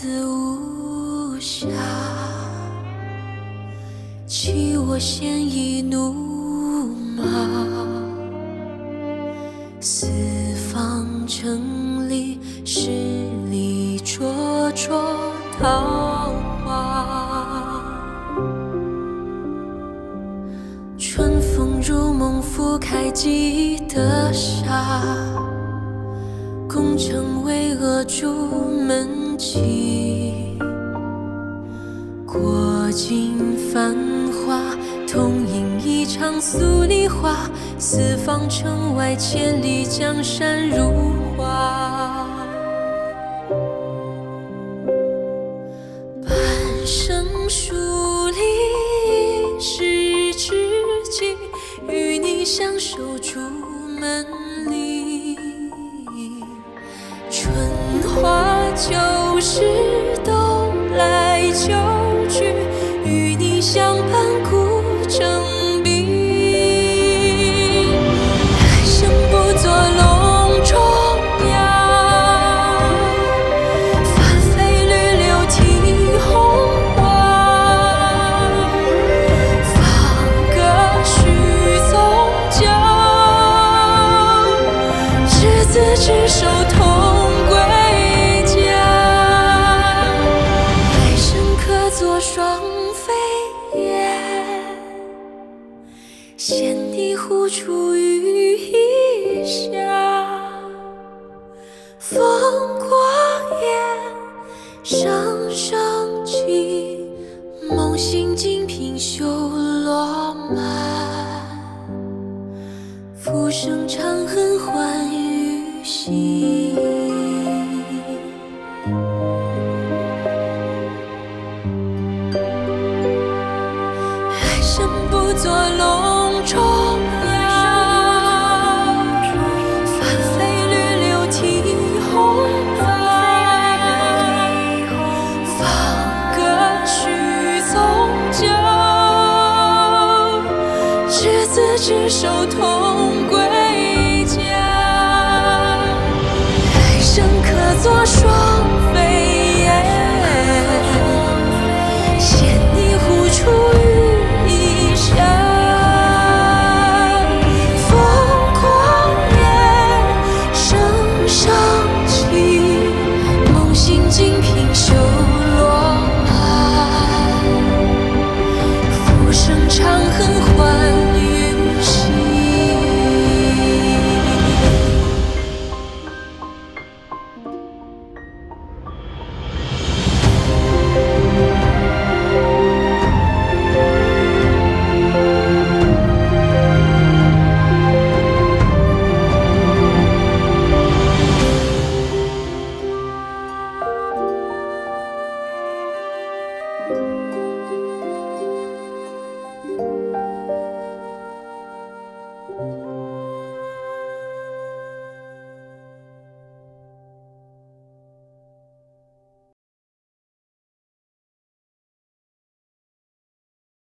子无暇，弃我鲜衣怒马。四方城里十里灼灼桃花，春风如梦拂开记忆的沙，宫城巍峨朱门起，过尽繁华，同饮一场素梨花，四方城外千里江山如画。半生疏离，一世知己，与你相守朱门里。春花秋实，冬来秋去，与你相伴古城壁。来生不做笼中鸟，翻飞绿柳啼红花，放歌许从教，执子之手同你呼出羽翼下。风过眼，声声起，梦醒尽屏绣落满，浮生长恨欢与心。执手同归家，来生可做双飞。